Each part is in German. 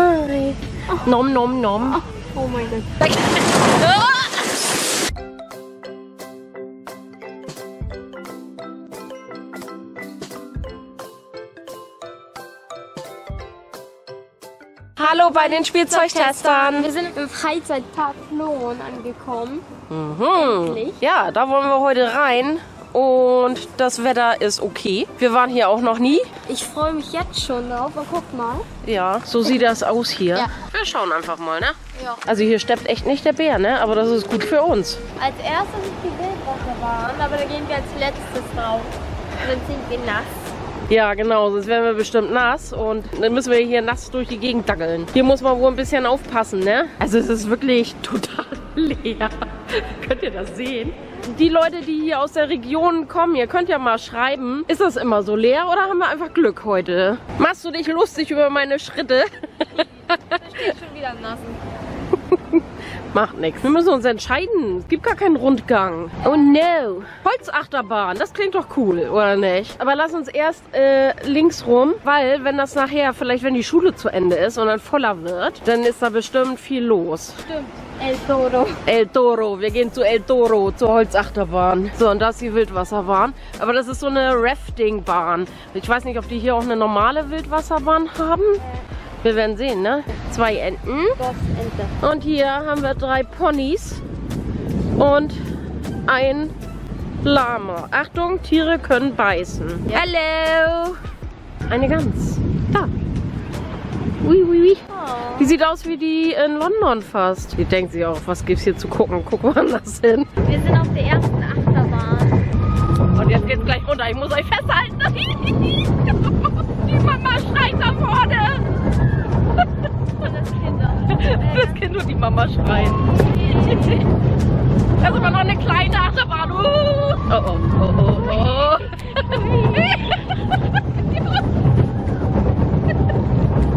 Hi. Nom, nom, nom. Oh mein Gott. Hallo bei den Spielzeugtestern. Wir sind im Freizeitpark Floron angekommen. Mhm. Endlich. Ja, da wollen wir heute rein. Und das Wetter ist okay. Wir waren hier auch noch nie. Ich freue mich jetzt schon drauf. Aber guck mal. Ja, so sieht das aus hier. Ja. Wir schauen einfach mal, ne? Ja. Also hier steppt echt nicht der Bär, ne? Aber das ist gut für uns. Als erstes ist die Wildwasserbahn, aber da gehen wir als letztes drauf. Dann sind wir nass. Ja, genau, sonst wären wir bestimmt nass und dann müssen wir hier nass durch die Gegend dackeln. Hier muss man wohl ein bisschen aufpassen, ne? Also es ist wirklich total leer. könnt ihr das sehen? Die Leute, die hier aus der Region kommen, ihr könnt ja mal schreiben, ist das immer so leer oder haben wir einfach Glück heute? Machst du dich lustig über meine Schritte? Ich bin schon wieder Nassen. Macht nichts. Wir müssen uns entscheiden. Es gibt gar keinen Rundgang. Oh no. Holzachterbahn, das klingt doch cool, oder nicht? Aber lass uns erst äh, links rum, weil wenn das nachher, vielleicht wenn die Schule zu Ende ist und dann voller wird, dann ist da bestimmt viel los. Stimmt. El Toro. El Toro, wir gehen zu El Toro, zur Holzachterbahn. So, und das ist die Wildwasserbahn. Aber das ist so eine Raftingbahn. Ich weiß nicht, ob die hier auch eine normale Wildwasserbahn haben. Wir werden sehen, ne? Zwei Enten. Und hier haben wir drei Ponys und ein Lama. Achtung, Tiere können beißen. Hallo! Eine Gans. Da. Ui, ui, ui. Oh. Die sieht aus wie die in London fast. Die denkt sich auch, was gibt's hier zu gucken? Guck mal anders hin. Wir sind auf der ersten Achterbahn. Und jetzt geht's gleich runter. Ich muss euch festhalten. Die Mama schreit da vorne. Das Kind. Das Kind und die Mama schreien. Das ist aber noch eine kleine Achterbahn. Uh. Oh, oh, oh, oh, oh.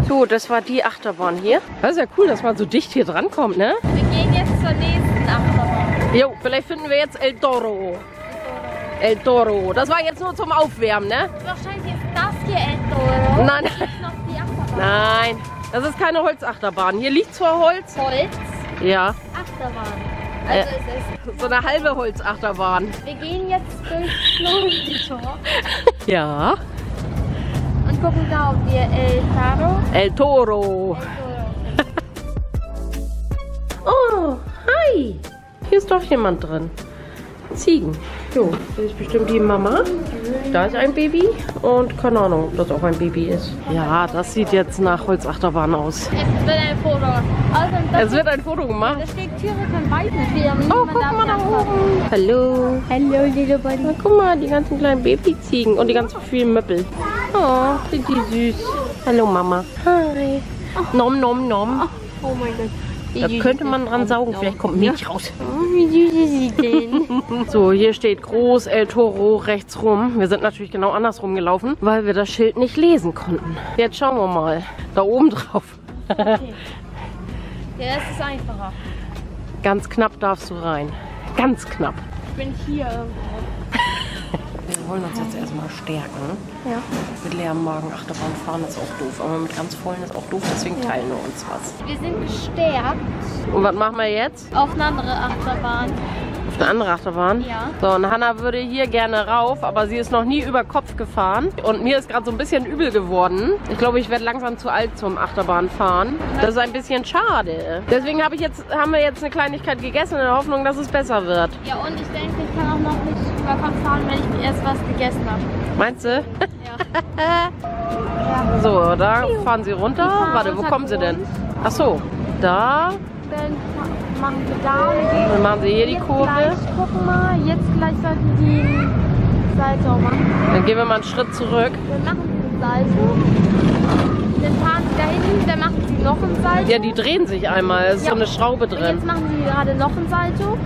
So, das war die Achterbahn hier. Das ist ja cool, dass man so dicht hier dran kommt, ne? Wir gehen jetzt zur nächsten Achterbahn. Jo, vielleicht finden wir jetzt El Toro. El Toro. Das war jetzt nur zum Aufwärmen, ne? Wahrscheinlich ist das hier El Toro. Nein, nein. Das ist keine Holzachterbahn. Hier liegt zwar Holz. Holz. Ja, Achterbahn. Also Äh. es ist. so eine halbe Holzachterbahn. Wir gehen jetzt durch Floritor Ja. und gucken da, ob wir El Taro. El Toro. Oh, hi. Hier ist doch jemand drin. Ziegen. Jo, das ist bestimmt die Mama. Da ist ein Baby und keine Ahnung, ob das auch ein Baby ist. Ja, das sieht jetzt nach Holzachterbahn aus. Es wird ein Foto. Also, Es wird ein Foto gemacht. da steht Tiere. Wir haben Oh, guck darf mal da oben. Hallo. Hello, little buddy. Na, guck mal, die ganzen kleinen Babyziegen und die ganzen vielen Möppel. Oh, sind die süß. Hallo Mama. Hi. Nom, nom, nom. Oh mein Gott. Da könnte man dran saugen, vielleicht kommt Milch raus. Oh, wie süß ist sie denn? So, hier steht groß El Toro rechts rum. Wir sind natürlich genau andersrum gelaufen, weil wir das Schild nicht lesen konnten. Jetzt schauen wir mal. Da oben drauf. Ja, das ist einfacher. Ganz knapp darfst du rein. Ganz knapp. Ich bin hier irgendwo. Wir wollen uns jetzt erstmal stärken. Ja. Mit leerem Magen Achterbahn fahren ist auch doof. Aber mit ganz vollen ist auch doof, deswegen teilen wir uns was. Wir sind gestärkt Und was machen wir jetzt? auf eine andere Achterbahn. Auf eine andere Achterbahn? Ja. So, und Hanna würde hier gerne rauf, aber sie ist noch nie über Kopf gefahren. Und mir ist gerade so ein bisschen übel geworden. Ich glaube, ich werde langsam zu alt zum Achterbahnfahren. Das ist ein bisschen schade. Deswegen habe ich jetzt, haben wir jetzt eine Kleinigkeit gegessen in der Hoffnung, dass es besser wird. Ja, und ich denke, ich kann auch noch nicht über Kopf fahren, wenn ich erst was gegessen habe. Meinst du? Ja. So, da fahren sie runter. fahren Warte, wo kommen sie denn? Ach so, da. Dann machen wir da gehen Dann machen sie hier die Kurve. gleich, gucken mal, jetzt gleich sollten die Seite auch machen. Dann gehen wir mal einen Schritt zurück. Dann machen sie eine Salto. Dann fahren sie da hinten, dann machen sie noch ein Salto. Ja, die drehen sich einmal. Es ist Ja. so eine Schraube Und jetzt drin. machen sie gerade noch ein Salto.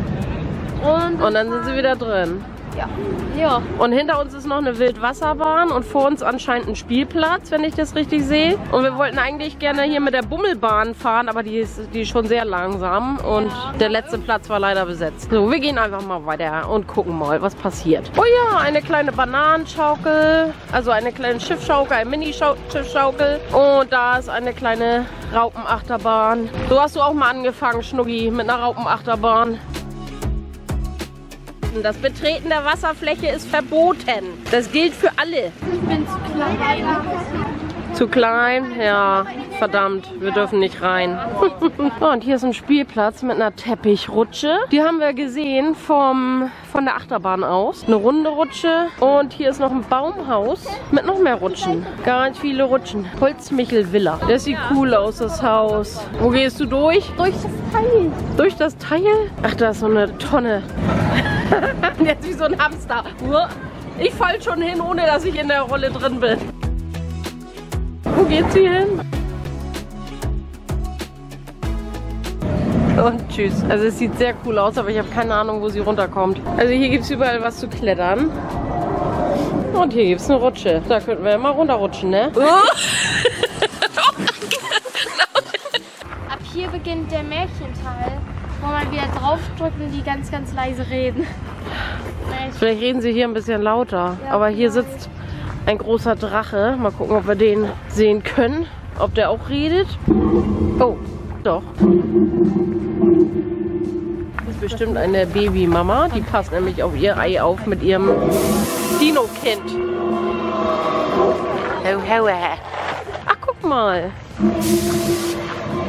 Und, Und dann sind sie wieder drin. Ja. ja. Und hinter uns ist noch eine Wildwasserbahn und vor uns anscheinend ein Spielplatz, wenn ich das richtig sehe. Und wir wollten eigentlich gerne hier mit der Bummelbahn fahren, aber die ist, die ist schon sehr langsam und der letzte Platz war leider besetzt. So, wir gehen einfach mal weiter und gucken mal, was passiert. Oh ja, eine kleine Bananenschaukel, also eine kleine Schiffschaukel, eine Mini-Schiffschaukel und da ist eine kleine Raupenachterbahn. So hast du auch mal angefangen, Schnuggi, mit einer Raupenachterbahn. Das Betreten der Wasserfläche ist verboten. Das gilt für alle. Ich bin zu klein. Zu klein? Ja, verdammt, wir dürfen nicht rein. oh, und hier ist ein Spielplatz mit einer Teppichrutsche. Die haben wir gesehen vom, von der Achterbahn aus. Eine runde Rutsche. Und hier ist noch ein Baumhaus mit noch mehr Rutschen. Ganz viele Rutschen. Holzmichel Villa. Das sieht cool aus, das Haus. Wo gehst du durch? Durch das Teil. Durch das Teil? Ach, da ist so eine Tonne. Jetzt wie so ein Hamster. Ich fall schon hin, ohne dass ich in der Rolle drin bin. Wo geht sie hin? Und tschüss. Also es sieht sehr cool aus, aber ich habe keine Ahnung, wo sie runterkommt. Also hier gibt es überall was zu klettern. Und hier gibt es eine Rutsche. Da könnten wir ja mal runterrutschen, ne? Ab hier beginnt der Märchenteil, wo man wieder draufdrückt und die ganz, ganz leise reden. Vielleicht reden sie hier ein bisschen lauter. Ja, Aber hier vielleicht. sitzt ein großer Drache. Mal gucken, ob wir den sehen können. Ob der auch redet. Oh, doch. Das ist bestimmt eine Babymama. Die passt nämlich auf ihr Ei auf mit ihrem Dino-Kind. Ach, guck mal.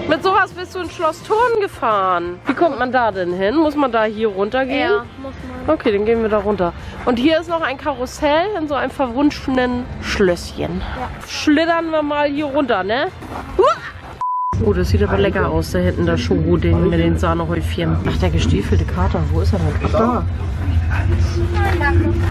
Mit sowas bist du in Schloss Thurn gefahren. Wie kommt man da denn hin? Muss man da hier runtergehen? Ja, muss man. Okay, dann gehen wir da runter. Und hier ist noch ein Karussell in so einem verwunschenen Schlösschen. Schlittern wir mal hier runter, ne? Oh, das sieht aber lecker aus, da hinten das Schoko-Ding mit den Sahnehäufchen. Ach, der gestiefelte Kater, wo ist er denn? Ach, da.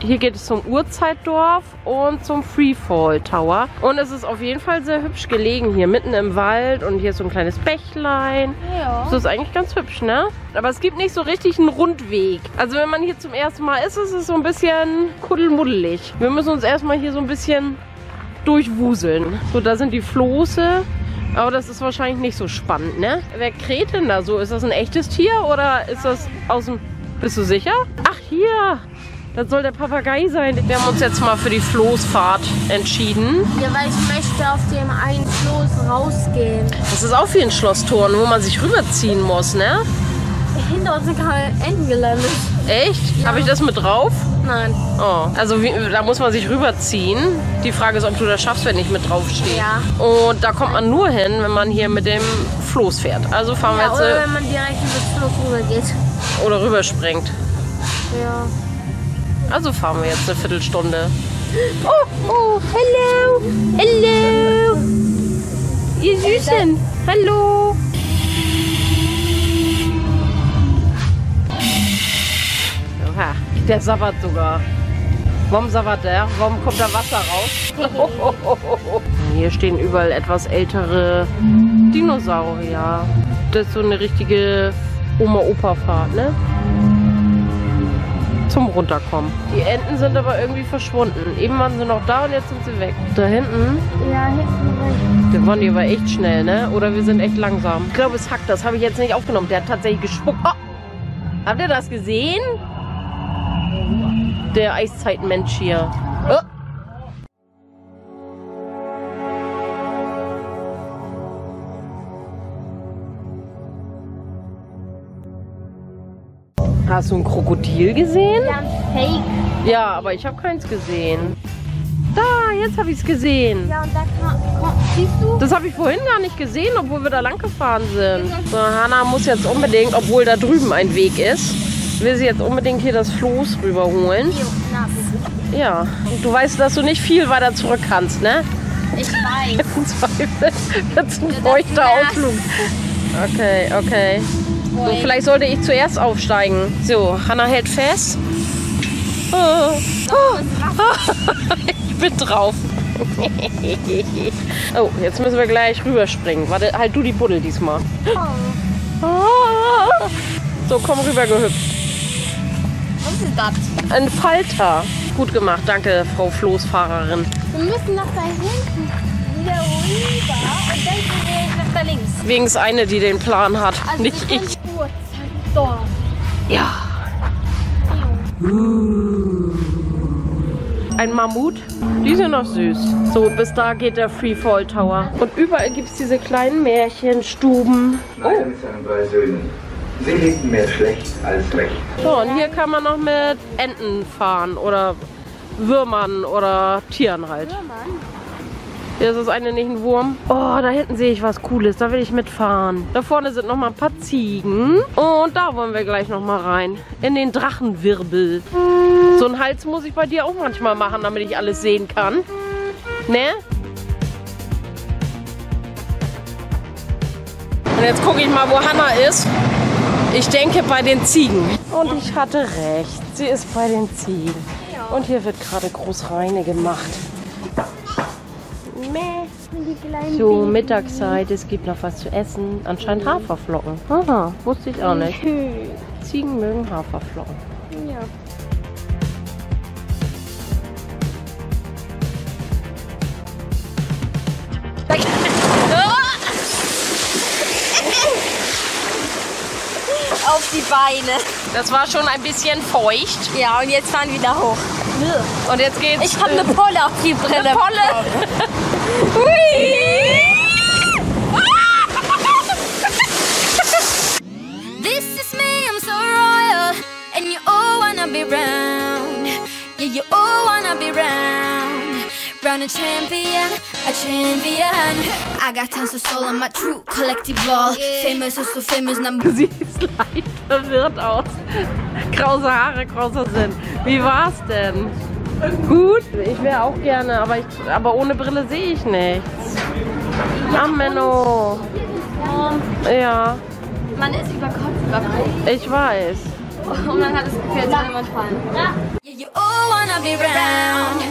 Hier geht es zum Urzeitdorf und zum Freefall Tower. Und es ist auf jeden Fall sehr hübsch gelegen hier, mitten im Wald. Und hier ist so ein kleines Bächlein. Ja. Das ist eigentlich ganz hübsch, ne? Aber es gibt nicht so richtig einen Rundweg. Also wenn man hier zum ersten Mal ist, ist es so ein bisschen kuddelmuddelig. Wir müssen uns erstmal hier so ein bisschen durchwuseln. So, da sind die Floße. Aber das ist wahrscheinlich nicht so spannend, ne? Wer kräht denn da so? Ist das ein echtes Tier oder ist das aus dem... Bist du sicher? Ach, hier. Das soll der Papagei sein. Wir haben uns jetzt mal für die Floßfahrt entschieden. Ja, weil ich möchte auf dem einen Floß rausgehen. Das ist auch wie ein Schlosstor, wo man sich rüberziehen muss, ne? Hinter uns sind keine Enten gelandet. Echt? Habe ich das mit drauf? Nein. Oh, also wie, da muss man sich rüberziehen. Die Frage ist, ob du das schaffst, wenn ich mit draufstehe. Ja. Und da kommt man nur hin, wenn man hier mit dem Floß fährt. Also fahren Ja, wir oder jetzt wenn man direkt in das Floß rübergeht. Oder rüberspringt. Ja. Also fahren wir jetzt eine Viertelstunde. Oh, oh, hello, hello. Ihr Süßen, hallo. Oha, der sabbert sogar. Warum sabbert der? Warum kommt da Wasser raus? Hier stehen überall etwas ältere Dinosaurier. Das ist so eine richtige Oma-Opa-Fahrt, ne? Zum Runterkommen. Die Enten sind aber irgendwie verschwunden. Eben waren sie noch da und jetzt sind sie weg. Da hinten Ja, hinten der waren die aber echt schnell, ne? Oder wir sind echt langsam. Ich glaube, es hackt. Das habe ich jetzt nicht aufgenommen. Der hat tatsächlich gespuckt. Oh! Habt ihr das gesehen? Der Eiszeitmensch hier. Oh! Hast du ein Krokodil gesehen? Ja, Fake. Ja, aber ich habe keins gesehen. Da, jetzt habe ich es gesehen. Ja, und da kann, komm, siehst du? Das habe ich vorhin gar nicht gesehen, obwohl wir da lang gefahren sind. So, Hanna muss jetzt unbedingt, obwohl da drüben ein Weg ist, will sie jetzt unbedingt hier das Floß rüberholen. Ja, und du weißt, dass du nicht viel weiter zurück kannst, ne? Ich weiß. Im Zweifel wird es ein feuchter. Ausflug. Okay, okay. So, vielleicht sollte ich zuerst aufsteigen. So, Hanna hält fest. Oh, oh, ich bin drauf. oh, jetzt müssen wir gleich rüberspringen. Warte, halt du die Buddel diesmal. Oh. So, komm rüber gehüpft. Was ist das? Ein Falter. Gut gemacht, danke, Frau Floßfahrerin. Wir müssen nach da hinten wieder rüber und dann gehen wir nach da links. Wegen es eine, die den Plan hat, Also nicht ich. Uhrzeit Ja. Ein Mammut Die sind noch süß. So, bis da geht der Freefall Tower. Und überall gibt es diese kleinen Märchenstuben. Einer mit seinen drei Söhnen. Sie lebten mehr schlecht als recht. So, und hier kann man noch mit Enten fahren oder Würmern oder Tieren halt. Hier ist das eine nicht ein Wurm. Oh, da hinten sehe ich was Cooles. Da will ich mitfahren. Da vorne sind noch mal ein paar Ziegen. Und da wollen wir gleich noch mal rein. In den Drachenwirbel. So einen Hals muss ich bei dir auch manchmal machen, damit ich alles sehen kann. Ne? Und jetzt gucke ich mal, wo Hanna ist. Ich denke bei den Ziegen. Und ich hatte recht. Sie ist bei den Ziegen. Und hier wird gerade groß Reine gemacht. So, Mittagszeit, es gibt noch was zu essen. Anscheinend Haferflocken. Aha, wusste ich auch nicht. Ziegen mögen Haferflocken. Ja. auf die Beine. Das war schon ein bisschen feucht. Ja, und jetzt fahren wir wieder hoch. Und jetzt geht's. Ich habe eine Polle auf die Brille. Polle. A champion, a champion. I got tons of soul on my true collective ball. Famous is so famous, number Sie ist leicht verwirrt aus. Krause Haare, krauser Sinn. Wie war's denn? Gut? Ich wäre auch gerne, aber, ich, aber ohne Brille sehe ich nichts. Ach, Menno. Ja, Man ist über Kopf über Kopf. ich weiß. Und man hat das Gefühl, als würde man fallen. Yeah, you all wanna be round,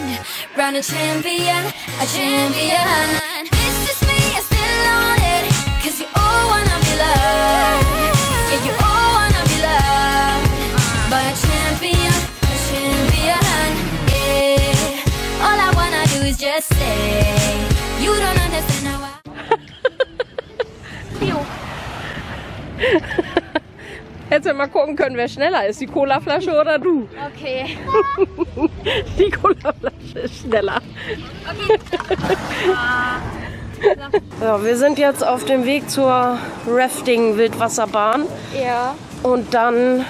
round a champion, a champion. This is me, I'm still on it, cause you all wanna be loved. Yeah, you all wanna be loved by a champion, a champion. Yeah, all I wanna do is just say, you don't understand how I. Hätten wir mal gucken können, wer schneller ist, die Colaflasche oder du. Okay. Die Colaflasche ist schneller. So, wir sind jetzt auf dem Weg zur Rafting-Wildwasserbahn Ja. und dann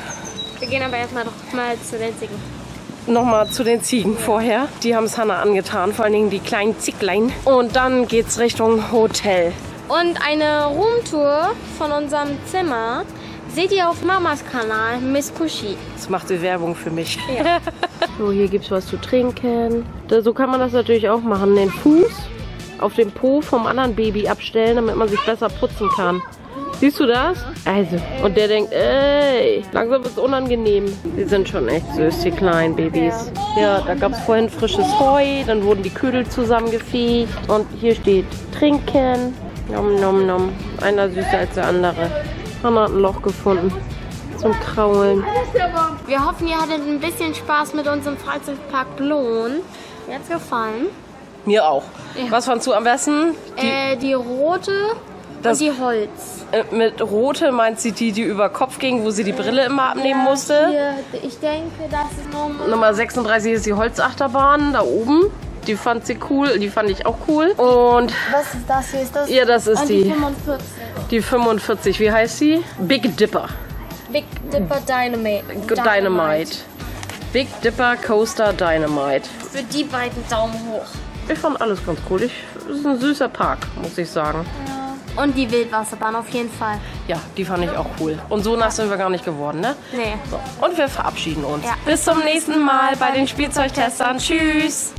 Wir gehen aber erstmal noch mal zu den Ziegen. nochmal zu den Ziegen vorher. Die haben es Hanna angetan, vor allen Dingen die kleinen Zicklein. Und dann geht's Richtung Hotel. Und eine Roomtour von unserem Zimmer seht ihr auf Mamas Kanal, Miss Kushi. Das macht sie Werbung für mich. so, hier gibt's was zu trinken. So kann man das natürlich auch machen. Den Fuß auf den Po vom anderen Baby abstellen, damit man sich besser putzen kann. Siehst du das? Also, und der denkt, ey, langsam wird's unangenehm. Die sind schon echt süß, die kleinen Babys. Ja, da gab's vorhin frisches Heu, dann wurden die Ködel zusammengefegt. Und hier steht trinken. Nom, nom, nom. Einer süßer als der andere. Hanna hat ein Loch gefunden. Zum Kraulen. Wir hoffen, ihr hattet ein bisschen Spaß mit uns im Freizeitpark Blohn. Mir hat's gefallen. Mir auch. Was fandst du am besten? Die, äh, die rote Das- und die Holz. äh, mit Rote meint sie die, die über Kopf ging, wo sie die Brille immer abnehmen musste. Hier, ich denke, das ist Nummer. Nummer 36 ist die Holzachterbahn da oben. Die fand sie cool, die fand ich auch cool. Und Was ist das hier? Ist das? ja, das ist die die, 45. die 45. Wie heißt sie? Big Dipper. Big Dipper Dynamite. Dynamite. Big Dipper Coaster Dynamite. Für die beiden Daumen hoch. Ich fand alles ganz cool. Ich, das ist ein süßer Park, muss ich sagen. Und die Wildwasserbahn auf jeden Fall. Ja, die fand ich auch cool. Und so nass sind wir gar nicht geworden, ne? Nee. So. Und wir verabschieden uns. Ja. Bis zum nächsten Mal bei den Spielzeugtestern. Tschüss.